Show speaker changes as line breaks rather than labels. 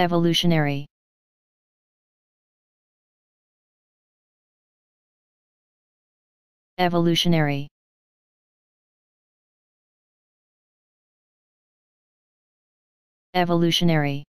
Evolutionary. Evolutionary. Evolutionary.